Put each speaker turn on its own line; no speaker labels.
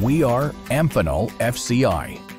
We are Amphenol FCI.